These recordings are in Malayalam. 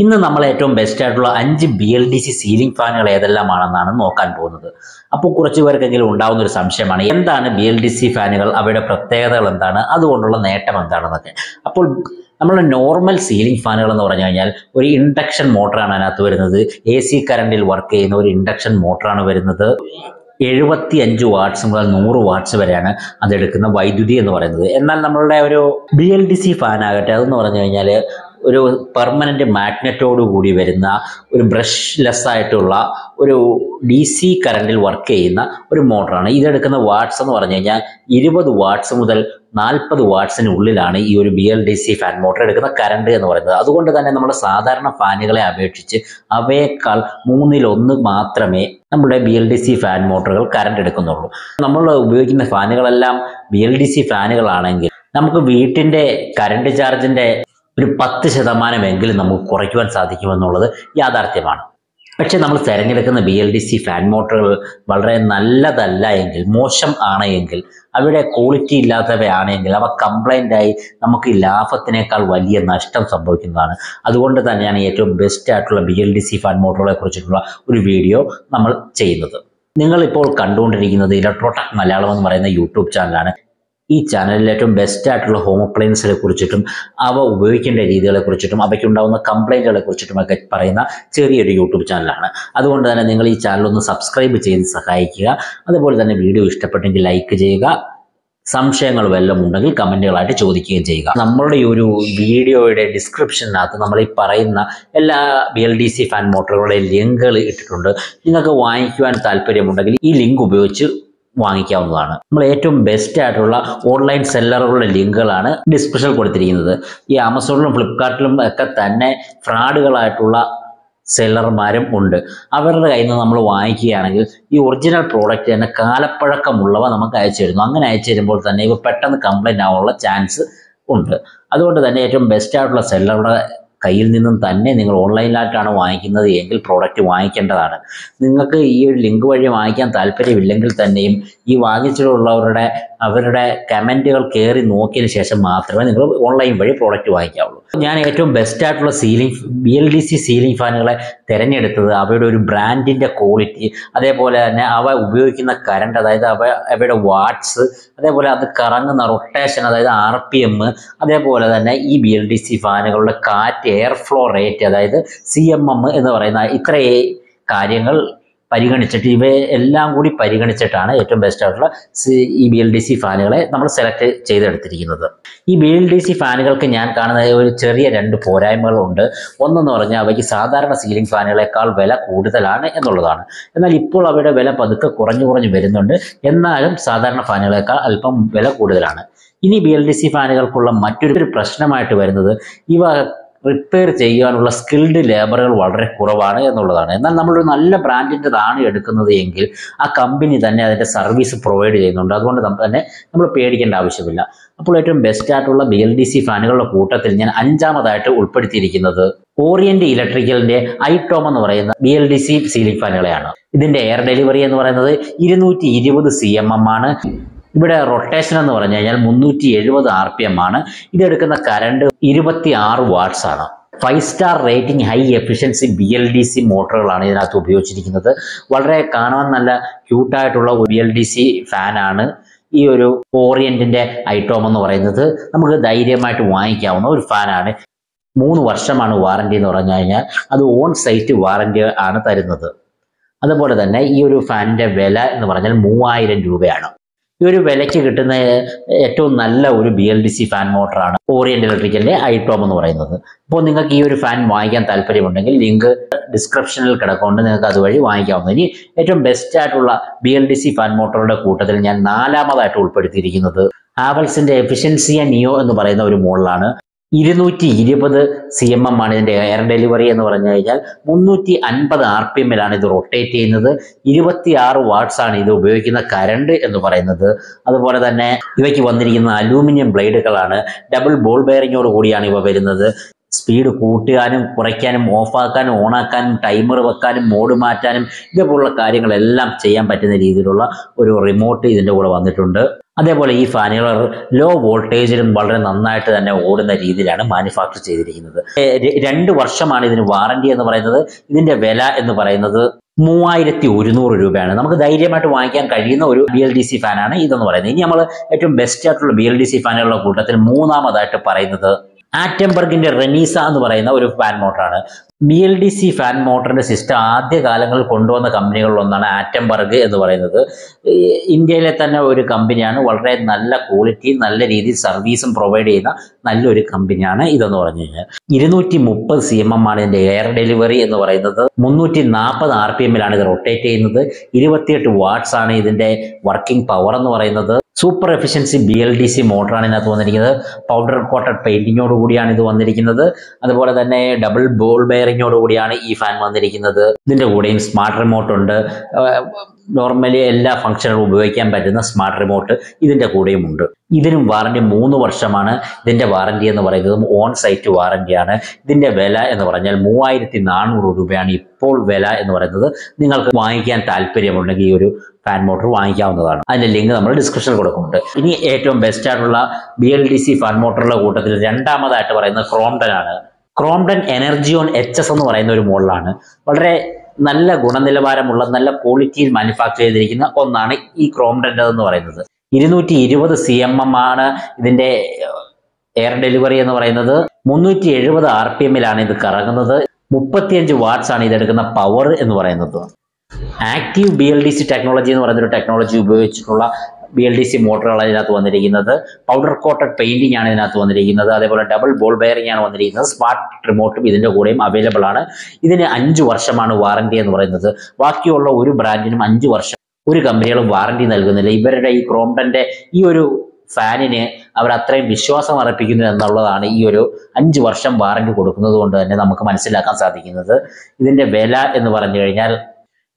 ഇന്ന് നമ്മൾ ഏറ്റവും ബെസ്റ്റ് ആയിട്ടുള്ള അഞ്ച് B L D C ceiling ഫാനുകൾ ഏതെല്ലാമാണെന്നാണ് നോക്കാൻ പോകുന്നത്. അപ്പോൾ കുറച്ച് പേർക്കെങ്കിലും ഉണ്ടാവുന്ന ഒരു സംശയമാണ് എന്താണ് ബി എൽ ഡി സി ഫാനുകൾ അവയുടെ പ്രത്യേകതകൾ എന്താണ്? അതുകൊണ്ടുള്ള നേട്ടം എന്താണെന്നൊക്കെ. അപ്പോൾ നമ്മുടെ നോർമൽ സീലിംഗ് ഫാനുകൾ എന്ന് പറഞ്ഞു കഴിഞ്ഞാൽ ഒരു ഇൻഡക്ഷൻ മോട്ടറാണ് അതിനകത്ത് വരുന്നത്. എ സി കറണ്ടിൽ വർക്ക് ചെയ്യുന്ന ഒരു ഇൻഡക്ഷൻ മോട്ടറാണ് വരുന്നത്. എഴുപത്തി അഞ്ച് വാട്ട്സ് മുതൽ നൂറ് വാട്ട്സ് വരെയാണ് അതെടുക്കുന്ന വൈദ്യുതി എന്ന് പറയുന്നത്. എന്നാൽ നമ്മളുടെ ഒരു B L D C fan ആകട്ടെ അതെന്ന് പറഞ്ഞു കഴിഞ്ഞാൽ ഒരു പെർമനന്റ് മാഗ്നറ്റോട് കൂടി വരുന്ന ഒരു ബ്രഷ് ലെസ് ആയിട്ടുള്ള ഒരു ഡി സി കറണ്ടിൽ വർക്ക് ചെയ്യുന്ന ഒരു മോട്ടറാണ്. ഇതെടുക്കുന്ന വാട്ട്സ് എന്ന് പറഞ്ഞു കഴിഞ്ഞാൽ ഇരുപത് വാട്ട്സ് മുതൽ നാൽപ്പത് വാട്ട്സിനുള്ളിലാണ് ഈ ഒരു B L D C fan motor എടുക്കുന്ന കറണ്ട് എന്ന് പറയുന്നത്. അതുകൊണ്ട് തന്നെ നമ്മുടെ സാധാരണ ഫാനുകളെ അപേക്ഷിച്ച് അവയേക്കാൾ മൂന്നിലൊന്ന് മാത്രമേ നമ്മുടെ B L D C fan മോട്ടറുകൾ current എടുക്കുന്നുള്ളൂ. നമ്മൾ ഉപയോഗിക്കുന്ന ഫാനുകളെല്ലാം ബി എൽ ഡി സി ഫാനുകളാണെങ്കിൽ നമുക്ക് വീട്ടിന്റെ കറണ്ട് ചാർജിന്റെ ഒരു പത്ത് ശതമാനമെങ്കിലും നമുക്ക് കുറയ്ക്കുവാൻ സാധിക്കുമെന്നുള്ളത് യാഥാർത്ഥ്യമാണ്. പക്ഷെ നമ്മൾ തിരഞ്ഞെടുക്കുന്ന B L D C fan മോട്ടറുകൾ വളരെ നല്ലതല്ല എങ്കിൽ മോശം ആണ് എങ്കിൽ അവയുടെ ക്വാളിറ്റി ഇല്ലാത്തവയാണെങ്കിൽ അവ കംപ്ലൈന്റ് ആയി നമുക്ക് ലാഭത്തിനേക്കാൾ വലിയ നഷ്ടം സംഭവിക്കുന്നതാണ്. അതുകൊണ്ട് തന്നെയാണ് ഏറ്റവും ബെസ്റ്റ് ആയിട്ടുള്ള B L D C fan മോട്ടറുകളെ കുറിച്ചിട്ടുള്ള ഒരു വീഡിയോ നമ്മൾ ചെയ്യുന്നത്. നിങ്ങളിപ്പോൾ കണ്ടുകൊണ്ടിരിക്കുന്നത് ഇലക്ട്രോടെക് മലയാളം എന്ന് പറയുന്ന യൂട്യൂബ് ചാനലാണ് ഈ ചാനലിൽ ഏറ്റവും ബെസ്റ്റ് ആയിട്ടുള്ള ഹോം അപ്ലയൻസിനെ കുറിച്ചിട്ടും അവ ഉപയോഗിക്കേണ്ട രീതികളെ കുറിച്ചിട്ടും അവയ്ക്കുണ്ടാകുന്ന കംപ്ലൈന്റുകളെ കുറിച്ചിട്ടും ഒക്കെ പറയുന്ന ചെറിയൊരു യൂട്യൂബ് ചാനലാണ് അതുകൊണ്ട് തന്നെ നിങ്ങൾ ഈ ചാനൽ ഒന്ന് സബ്സ്ക്രൈബ് ചെയ്ത് സഹായിക്കുക. അതുപോലെ തന്നെ വീഡിയോ ഇഷ്ടപ്പെട്ടെങ്കിൽ ലൈക്ക് ചെയ്യുക. സംശയങ്ങൾ വല്ലതും ഉണ്ടെങ്കിൽ കമന്റുകളായിട്ട് ചോദിക്കുകയും ചെയ്യുക. നമ്മളുടെ ഈ ഒരു വീഡിയോയുടെ ഡിസ്ക്രിപ്ഷനകത്ത് നമ്മൾ ഈ പറയുന്ന എല്ലാ B L D C fan മോട്ടറുകളുടെ ലിങ്കുകൾ ഇട്ടിട്ടുണ്ട്. നിങ്ങൾക്ക് വാങ്ങിക്കുവാൻ താല്പര്യമുണ്ടെങ്കിൽ ഈ ലിങ്ക് ഉപയോഗിച്ച് വാങ്ങിക്കാവുന്നതാണ്. നമ്മൾ ഏറ്റവും ബെസ്റ്റ് ആയിട്ടുള്ള ഓൺലൈൻ സെല്ലറുകളുടെ ലിങ്കുകളാണ് ഡിസ്ക്രിപ്ഷനിൽ കൊടുത്തിരിക്കുന്നത്. ഈ ആമസോണിലും ഫ്ലിപ്കാർട്ടിലും ഒക്കെ തന്നെ ഫ്രോഡുകളായിട്ടുള്ള സെല്ലർമാരും ഉണ്ട്. അവരുടെ കയ്യിൽ നിന്ന് നമ്മൾ വാങ്ങിക്കുകയാണെങ്കിൽ ഈ ഒറിജിനൽ പ്രോഡക്റ്റ് തന്നെ കാലപ്പഴക്കമുള്ളവ നമുക്ക് അയച്ചു തരുന്നു. അങ്ങനെ അയച്ചു തരുമ്പോൾ തന്നെ ഇവ പെട്ടെന്ന് കംപ്ലൈന്റ് ആവാനുള്ള ചാൻസ് ഉണ്ട്. അതുകൊണ്ട് തന്നെ ഏറ്റവും ബെസ്റ്റ് ആയിട്ടുള്ള സെല്ലറുടെ കയ്യിൽ നിന്നും തന്നെ നിങ്ങൾ ഓൺലൈനിലായിട്ടാണ് വാങ്ങിക്കുന്നത് എങ്കിൽ പ്രോഡക്റ്റ് വാങ്ങിക്കേണ്ടതാണ്. നിങ്ങൾക്ക് ഈ ഒരു ലിങ്ക് വഴി വാങ്ങിക്കാൻ താല്പര്യമില്ലെങ്കിൽ തന്നെയും ഈ വാങ്ങിച്ചിട്ടുള്ളവരുടെ അവരുടെ കമന്റുകൾ കയറി നോക്കിയതിന് ശേഷം മാത്രമേ നിങ്ങൾ ഓൺലൈൻ വഴി പ്രോഡക്റ്റ് വാങ്ങിക്കാവുള്ളൂ. ഞാൻ ഏറ്റവും ബെസ്റ്റ് ആയിട്ടുള്ള ceiling B L D C ceiling ഫാനുകളെ തിരഞ്ഞെടുത്തത് അവയുടെ ഒരു ബ്രാൻഡിന്റെ ക്വാളിറ്റി അതേപോലെ തന്നെ അവ ഉപയോഗിക്കുന്ന കറണ്ട് അതായത് അവ അവയുടെ വാട്ട്സ് അതേപോലെ അത് കറങ്ങുന്ന റൊട്ടേഷൻ അതായത് ആർ പി എം അതേപോലെ തന്നെ ഈ ബി എൽ ഡി സി ഫാനുകളുടെ കാറ്റ് എയർ ഫ്ലോ റേറ്റ് അതായത് സി എം എം എന്ന് പറയുന്ന ഇത്രയേ കാര്യങ്ങൾ പരിഗണിച്ചിട്ട് ഇവയെ എല്ലാം കൂടി പരിഗണിച്ചിട്ടാണ് ഏറ്റവും ബെസ്റ്റ് ആയിട്ടുള്ള ഈ ബി എൽ ഡി സി ഫാനുകളെ നമ്മൾ സെലക്ട് ചെയ്തെടുത്തിരിക്കുന്നത്. ഈ ബി എൽ ഡി സി ഫാനുകൾക്ക് ഞാൻ കാണുന്ന ഒരു ചെറിയ രണ്ട് പോരായ്മകളുണ്ട്. ഒന്നെന്ന് പറഞ്ഞാൽ അവയ്ക്ക് സാധാരണ സീലിംഗ് ഫാനുകളെക്കാൾ വില കൂടുതലാണ് എന്നുള്ളതാണ്. എന്നാൽ ഇപ്പോൾ അവയുടെ വില പതുക്കെ കുറഞ്ഞു കുറഞ്ഞു വരുന്നുണ്ട്. എന്നാലും സാധാരണ ഫാനുകളെക്കാൾ അല്പം വില കൂടുതലാണ്. ഇനി ബി എൽ ഡി സി ഫാനുകൾക്കുള്ള മറ്റൊരു പ്രശ്നമായിട്ട് വരുന്നത് ഇവ റിപ്പയർ ചെയ്യാനുള്ള സ്കിൽഡ് ലേബറുകൾ വളരെ കുറവാണ് എന്നുള്ളതാണ്. എന്നാൽ നമ്മളൊരു നല്ല ബ്രാൻഡിന്റെതാണ് എടുക്കുന്നത് എങ്കിൽ ആ കമ്പനി തന്നെ അതിന്റെ സർവീസ് പ്രൊവൈഡ് ചെയ്യുന്നുണ്ട്. അതുകൊണ്ട് തന്നെ നമ്മൾ പേടിക്കേണ്ട ആവശ്യമില്ല. അപ്പോൾ ഏറ്റവും ബെസ്റ്റ് ആയിട്ടുള്ള ബി എൽ ഡി സി ഫാനുകളുടെ കൂട്ടത്തിൽ ഞാൻ അഞ്ചാമതായിട്ട് ഉൾപ്പെടുത്തിയിരിക്കുന്നത് ഓറിയന്റ് ഇലക്ട്രിക്കലിന്റെ ഐടോം എന്ന് പറയുന്ന B L D C ceiling ഫാനുകളെയാണ്. ഇതിന്റെ എയർ ഡെലിവറി എന്ന് പറയുന്നത് ഇരുന്നൂറ്റി ഇരുപത് സി എം എം ആണ്. ഇവിടെ റൊട്ടേഷൻ എന്ന് പറഞ്ഞു കഴിഞ്ഞാൽ മുന്നൂറ്റി എഴുപത് ആർ പി എം ആണ്. ഇതെടുക്കുന്ന കറണ്ട് ഇരുപത്തി ആറ് വാട്ട്സ് ആണ്. Five star rating high efficiency B L D C മോട്ടറുകളാണ് ഇതിനകത്ത് ഉപയോഗിച്ചിരിക്കുന്നത്. വളരെ കാണാൻ നല്ല ക്യൂട്ടായിട്ടുള്ള ബി എൽ ഡി സി ഫാനാണ് ഈ ഒരു ഓറിയന്റിന്റെ ഐറ്റോം എന്ന് പറയുന്നത്. നമുക്ക് ധൈര്യമായിട്ട് വാങ്ങിക്കാവുന്ന ഒരു ഫാനാണ് മൂന്ന് വർഷമാണ് വാറണ്ടി എന്ന് പറഞ്ഞു കഴിഞ്ഞാൽ അത് ഓൺ സൈറ്റ് വാറണ്ടി ആണ് തരുന്നത്. അതുപോലെ തന്നെ ഈ ഒരു ഫാനിന്റെ വില എന്ന് പറഞ്ഞാൽ മൂവായിരം രൂപയാണ്. ഈ ഒരു വിലയ്ക്ക് കിട്ടുന്ന ഏറ്റവും നല്ല ഒരു B L D C fan മോട്ടറാണ് Orient ഇലക്ട്രിക്കലിന്റെ ഐടോം എന്ന് പറയുന്നത്. അപ്പോൾ നിങ്ങൾക്ക് ഈ ഒരു ഫാൻ വാങ്ങിക്കാൻ താല്പര്യമുണ്ടെങ്കിൽ ലിങ്ക് ഡിസ്ക്രിപ്ഷനിൽ കിടക്കുന്നുണ്ട്. നിങ്ങൾക്ക് അതുവഴി വാങ്ങിക്കാവുന്നത് ഇനി ഏറ്റവും ബെസ്റ്റ് ആയിട്ടുള്ള B L D C fan മോട്ടറുടെ കൂട്ടത്തിൽ ഞാൻ നാലാമതായിട്ട് ഉൾപ്പെടുത്തിയിരിക്കുന്നത് ആവൽസിന്റെ എഫിഷ്യൻസിയ നിയോ എന്ന് പറയുന്ന ഒരു മോഡലാണ് ഇരുന്നൂറ്റി ഇരുപത് സി എം എം ആണ് ഇതിന്റെ എയർ ഡെലിവറി എന്ന് പറഞ്ഞു കഴിഞ്ഞാൽ മുന്നൂറ്റി അൻപത് ആർ പി എമ്മിലാണ് ഇത് റൊട്ടേറ്റ് ചെയ്യുന്നത്. ഇരുപത്തി ആറ് വാട്ട്സ് ആണ് ഇത് ഉപയോഗിക്കുന്ന കരണ്ട് എന്ന് പറയുന്നത്. അതുപോലെ തന്നെ ഇവയ്ക്ക് വന്നിരിക്കുന്ന അലൂമിനിയം ബ്ലേഡുകളാണ് ഡബിൾ ബോൾ ബെയറിങ്ങോട് കൂടിയാണ് ഇവ വരുന്നത്. സ്പീഡ് കൂട്ടാനും കുറയ്ക്കാനും ഓഫാക്കാനും ഓണാക്കാനും ടൈമർ വെക്കാനും മോഡ് മാറ്റാനും ഇതേപോലുള്ള കാര്യങ്ങളെല്ലാം ചെയ്യാൻ പറ്റുന്ന രീതിയിലുള്ള ഒരു റിമോട്ട് ഇതിന്റെ കൂടെ വന്നിട്ടുണ്ട്. അതേപോലെ ഈ ഫാനുകൾ ലോ വോൾട്ടേജിലും വളരെ നന്നായിട്ട് തന്നെ ഓടുന്ന രീതിയിലാണ് മാനുഫാക്ചർ ചെയ്തിരിക്കുന്നത്. രണ്ട് വർഷമാണ് ഇതിന് വാറണ്ടി എന്ന് പറയുന്നത്. ഇതിന്റെ വില എന്ന് പറയുന്നത് മൂവായിരത്തി ഒരുന്നൂറ് രൂപയാണ്. നമുക്ക് ധൈര്യമായിട്ട് വാങ്ങിക്കാൻ കഴിയുന്ന ഒരു ബി എൽ ഡി സി ഫാനാണ് ഇതെന്ന് പറയുന്നത്. ഇനി നമ്മൾ ഏറ്റവും ബെസ്റ്റ് ആയിട്ടുള്ള ബി എൽ ഡി സി ഫാനുകളുടെ കൂട്ടത്തിൽ മൂന്നാമതായിട്ട് പറയുന്നത് ആറ്റംബർഗിന്റെ റെനീസ എന്ന് പറയുന്ന ഒരു fan മോട്ടറാണ് B L D C fan മോട്ടറിന്റെ system ആദ്യ കാലങ്ങളിൽ കൊണ്ടുവന്ന കമ്പനികളിലൊന്നാണ് ആറ്റംബർഗ് എന്ന് പറയുന്നത്. ഇന്ത്യയിലെ തന്നെ ഒരു കമ്പനിയാണ്. വളരെ നല്ല ക്വാളിറ്റി നല്ല രീതിയിൽ സർവീസും പ്രൊവൈഡ് ചെയ്യുന്ന നല്ലൊരു കമ്പനിയാണ് ഇതെന്ന് പറഞ്ഞു കഴിഞ്ഞാൽ. ഇരുന്നൂറ്റി മുപ്പത് സി എം എം ആണ് ഇതിന്റെ എയർ ഡെലിവറി എന്ന് പറയുന്നത്. മുന്നൂറ്റി നാൽപ്പത് ആർ പി എമ്മിലാണ് ഇത് റൊട്ടേറ്റ് ചെയ്യുന്നത്. ഇരുപത്തിയെട്ട് വാട്ട്സ് ആണ് ഇതിന്റെ വർക്കിംഗ് പവർ എന്ന് പറയുന്നത്. Super efficiency B L D C മോട്ടറാണ് ഇതിനകത്ത് വന്നിരിക്കുന്നത്. പൗഡർ കോട്ടഡ് പെയിന്റിങ്ങോട് കൂടിയാണ് ഇത് വന്നിരിക്കുന്നത്. അതുപോലെ തന്നെ ഡബിൾ ബോൾ ബെയറിങ്ങോട് കൂടിയാണ് ഈ ഫാൻ വന്നിരിക്കുന്നത്. ഇതിന്റെ കൂടെയും സ്മാർട്ട് റിമോട്ട് ഉണ്ട്. നോർമലി എല്ലാ ഫംഗ്ഷനുകളും ഉപയോഗിക്കാൻ പറ്റുന്ന സ്മാർട്ട് റിമോട്ട് ഇതിന്റെ കൂടെയും ഉണ്ട്. ഇതിനും വാറന്റി മൂന്ന് വർഷമാണ്. ഇതിന്റെ വാറന്റി എന്ന് പറയുന്നത് ഓൺ സൈറ്റ് വാറന്റിയാണ് ഇതിന്റെ വില എന്ന് പറഞ്ഞാൽ മൂവായിരത്തി നാനൂറ് രൂപയാണ് ഇപ്പോൾ വില എന്ന് പറയുന്നത്. നിങ്ങൾക്ക് വാങ്ങിക്കാൻ താല്പര്യമുണ്ടെങ്കിൽ ഈ ഒരു ഫാൻ മോട്ടോർ വാങ്ങിക്കാവുന്നതാണ്. അതിന്റെ ലിങ്ക് നമ്മൾ ഡിസ്ക്രിപ്ഷനിൽ കൊടുക്കുന്നുണ്ട്. ഇനി ഏറ്റവും ബെസ്റ്റ് ആയിട്ടുള്ള B L D C fan മോട്ടറുടെ കൂട്ടത്തിൽ രണ്ടാമതായിട്ട് പറയുന്നത് ക്രോംഡൻ ആണ്. Crompton Energion H S എന്ന് പറയുന്ന ഒരു മോഡലാണ് വളരെ നല്ല ഗുണനിലവാരമുള്ള നല്ല ക്വാളിറ്റിയിൽ മാനുഫാക്ചർ ചെയ്തിരിക്കുന്ന ഒന്നാണ് ഈ ക്രോംഡന്റെ എന്ന് പറയുന്നത്. ഇരുന്നൂറ്റി ഇരുപത് സി എം എം ആണ് ഇതിന്റെ എയർ ഡെലിവറി എന്ന് പറയുന്നത്. മുന്നൂറ്റി എഴുപത് ആർ പി എമ്മിലാണ് ഇത് കറങ്ങുന്നത്. മുപ്പത്തിയഞ്ച് വാട്ട്സ് ആണ് ഇതെടുക്കുന്ന പവർ എന്ന് പറയുന്നത്. Active B L D C technology എന്ന് പറയുന്ന ഒരു ടെക്നോളജി ഉപയോഗിച്ചിട്ടുള്ള ബി എൽ ഡി സി മോട്ടറുകളാണ് ഇതിനകത്ത് വന്നിരിക്കുന്നത്. പൗഡർ കോട്ടഡ് പെയിന്റിംഗ് ആണ് ഇതിനകത്ത് വന്നിരിക്കുന്നത്. അതേപോലെ ഡബിൾ ബോൾ ബെയറിംഗ് ആണ് വന്നിരിക്കുന്നത്. സ്മാർട്ട് റിമോട്ടും ഇതിന്റെ കൂടെയും അവൈലബിൾ ആണ്. ഇതിന് അഞ്ച് വർഷമാണ് വാറണ്ടി എന്ന് പറയുന്നത്. ബാക്കിയുള്ള ഒരു ബ്രാൻഡിനും അഞ്ച് വർഷം ഒരു കമ്പനികളും വാറണ്ടി നൽകുന്നില്ല. ഇവരുടെ ഈ ക്രോംടന്റെ ഈ ഒരു ഫാനിന് അവർ അത്രയും വിശ്വാസം അർപ്പിക്കുന്നു എന്നുള്ളതാണ് ഈ ഒരു അഞ്ച് വർഷം വാറണ്ടി കൊടുക്കുന്നത് കൊണ്ട് തന്നെ നമുക്ക് മനസ്സിലാക്കാൻ സാധിക്കുന്നത്. ഇതിന്റെ വില എന്ന് പറഞ്ഞു കഴിഞ്ഞാൽ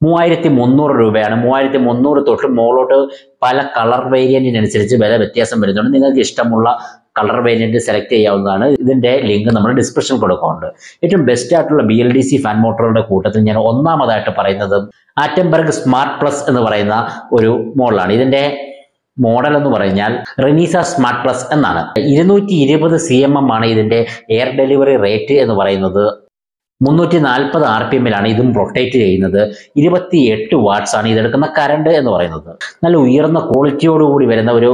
മൂവായിരത്തി മുന്നൂറ് രൂപയാണ്. മൂവായിരത്തി മുന്നൂറ് തൊട്ട് മുകളോട്ട് പല കളർ വേരിയന്റിനനുസരിച്ച് വില വ്യത്യാസം വരുന്നുണ്ട്. നിങ്ങൾക്ക് ഇഷ്ടമുള്ള കളർ വേരിയന്റ് സെലക്ട് ചെയ്യാവുന്നതാണ്. ഇതിന്റെ ലിങ്ക് നമ്മൾ ഡിസ്ക്രിപ്ഷൻ കൊടുക്കുന്നുണ്ട്. ഏറ്റവും ബെസ്റ്റ് ആയിട്ടുള്ള B L D C fan മോട്ടറുകളുടെ കൂട്ടത്തിൽ ഞാൻ ഒന്നാമതായിട്ട് പറയുന്നത് ആറ്റംബർഗ് സ്മാർട്ട് പ്ലസ് എന്ന് പറയുന്ന ഒരു മോഡലാണ്. ഇതിന്റെ മോഡൽ എന്ന് പറഞ്ഞാൽ റെനീസ സ്മാർട്ട് പ്ലസ് എന്നാണ്. ഇരുന്നൂറ്റി ഇരുപത് സി എം എം ആണ് ഇതിന്റെ എയർ ഡെലിവറി റേറ്റ് എന്ന് പറയുന്നത്. മുന്നൂറ്റി നാൽപ്പത് ആർ പി എമ്മിലാണ് ഇതും റൊട്ടേറ്റ് ചെയ്യുന്നത്. ഇരുപത്തി എട്ട് വാട്ട്സ് ആണ് ഇതെടുക്കുന്ന കറണ്ട് എന്ന് പറയുന്നത്. നല്ല ഉയർന്ന ക്വാളിറ്റിയോടുകൂടി വരുന്ന ഒരു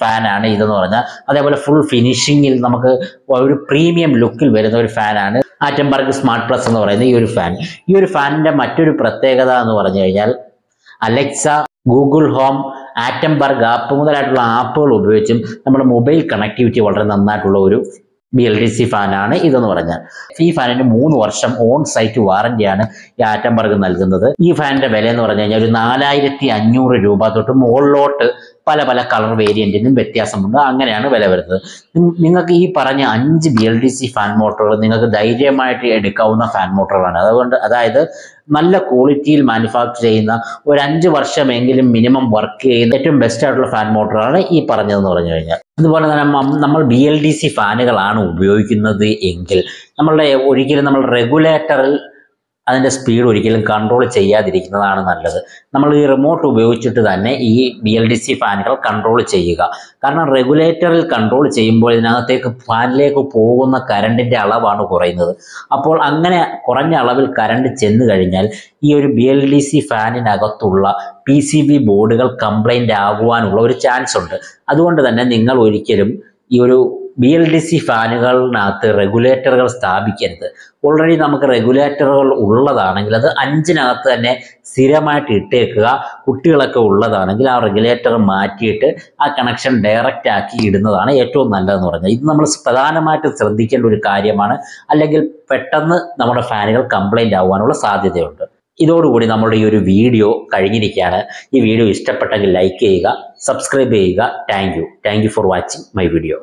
ഫാനാണ് ഇതെന്ന് പറഞ്ഞാൽ അതേപോലെ ഫുൾ ഫിനിഷിങ്ങിൽ നമുക്ക് ഒരു പ്രീമിയം ലുക്കിൽ വരുന്ന ഒരു ഫാനാണ് ആറ്റംബർഗ് സ്മാർട്ട് പ്ലസ് എന്ന് പറയുന്ന ഈ ഒരു ഫാൻ ഈ ഒരു ഫാനിന്റെ മറ്റൊരു പ്രത്യേകത എന്ന് പറഞ്ഞു കഴിഞ്ഞാൽ Alexa Google home Atomberg app മുതലായിട്ടുള്ള ആപ്പുകൾ ഉപയോഗിച്ചും നമ്മുടെ മൊബൈൽ കണക്ടിവിറ്റി വളരെ നന്നായിട്ടുള്ള ഒരു ബി എൽ ഡി സി ഫാനാണ് ഇതെന്ന് പറഞ്ഞാൽ. ഈ ഫാനിന് മൂന്ന് വർഷം ഓൺ സൈറ്റ് വാറന്റിയാണ് ഈ ആറ്റംബർഗ് നൽകുന്നത്. ഈ ഫാനിന്റെ വില എന്ന് പറഞ്ഞു കഴിഞ്ഞാൽ ഒരു നാലായിരത്തി അഞ്ഞൂറ് രൂപ തൊട്ട് മുകളിലോട്ട് പല പല കളർ വേരിയന്റിനും വ്യത്യാസമുണ്ട്. അങ്ങനെയാണ് വില വരുന്നത്. നിങ്ങൾക്ക് ഈ പറഞ്ഞ അഞ്ച് B L D C fan മോട്ടറുകൾ നിങ്ങൾക്ക് ധൈര്യമായിട്ട് എടുക്കാവുന്ന ഫാൻ മോട്ടറുകളാണ് അതുകൊണ്ട് അതായത് നല്ല ക്വാളിറ്റിയിൽ മാനുഫാക്ചർ ചെയ്യുന്ന ഒരു അഞ്ച് വർഷമെങ്കിലും മിനിമം വർക്ക് ചെയ്യുന്ന ഏറ്റവും ബെസ്റ്റ് ആയിട്ടുള്ള ഫാൻ മോട്ടറാണ് ഈ പറഞ്ഞതെന്ന് പറഞ്ഞു കഴിഞ്ഞാൽ. അതുപോലെ തന്നെ നമ്മൾ ബി എൽ ഡി സി ഫാനുകളാണ് ഉപയോഗിക്കുന്നത് എങ്കിൽ നമ്മളുടെ ഒരിക്കലും നമ്മൾ റെഗുലേറ്ററിൽ അതിന്റെ സ്പീഡ് ഒരിക്കലും കൺട്രോൾ ചെയ്യാതിരിക്കുന്നതാണ് നല്ലത്. നമ്മൾ ഈ റിമോട്ട് ഉപയോഗിച്ചിട്ട് തന്നെ ഈ ബി എൽ ഡി സി ഫാനുകൾ കൺട്രോൾ ചെയ്യുക. കാരണം റെഗുലേറ്ററിൽ കൺട്രോൾ ചെയ്യുമ്പോൾ ഇതിനകത്തേക്ക് ഫാനിലേക്ക് പോകുന്ന കരണ്ടിന്റെ അളവാണ് കുറയുന്നത്. അപ്പോൾ അങ്ങനെ കുറഞ്ഞ അളവിൽ കരണ്ട് ചെന്ന് കഴിഞ്ഞാൽ ഈ ഒരു B L D C ഫാനിനകത്തുള്ള P C B boards complaint ആകുവാനുള്ള ഒരു ചാൻസ് ഉണ്ട്. അതുകൊണ്ട് തന്നെ നിങ്ങൾ ഒരിക്കലും ഈ ഒരു ബി എൽ ഡി സി ഫാനുകളിനകത്ത് റെഗുലേറ്ററുകൾ സ്ഥാപിക്കരുത്. ഓൾറെഡി നമുക്ക് റെഗുലേറ്ററുകൾ ഉള്ളതാണെങ്കിൽ അത് അഞ്ചിനകത്ത് തന്നെ സ്ഥിരമായിട്ട് ഇട്ടേക്കുക. കുട്ടികളൊക്കെ ഉള്ളതാണെങ്കിൽ ആ റെഗുലേറ്റർ മാറ്റിയിട്ട് ആ കണക്ഷൻ ഡയറക്റ്റ് ആക്കി ഇടുന്നതാണ് ഏറ്റവും നല്ലതെന്ന് പറഞ്ഞാൽ ഇത് നമ്മൾ പ്രധാനമായിട്ട് ശ്രദ്ധിക്കേണ്ട ഒരു കാര്യമാണ്. അല്ലെങ്കിൽ പെട്ടെന്ന് നമ്മുടെ ഫാനുകൾ കംപ്ലൈന്റ് ആവാനുള്ള സാധ്യതയുണ്ട്. ഇതോടുകൂടി നമ്മുടെ ഈ ഒരു വീഡിയോ കഴിഞ്ഞിരിക്കുകയാണ്. ഈ വീഡിയോ ഇഷ്ടപ്പെട്ടെങ്കിൽ ലൈക്ക് ചെയ്യുക സബ്സ്ക്രൈബ് ചെയ്യുക. Thank you. Thank you for watching my video.